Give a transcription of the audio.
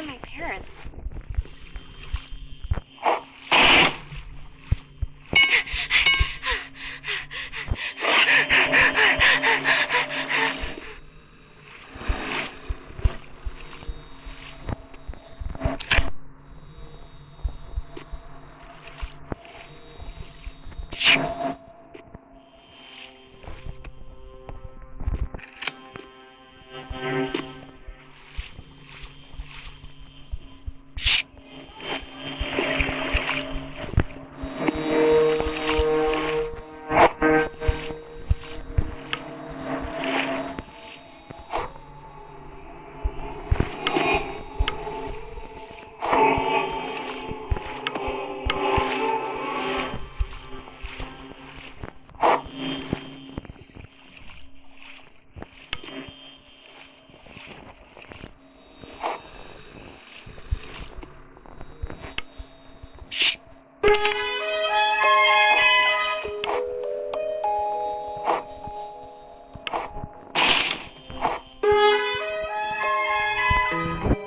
are my parents? you Bye.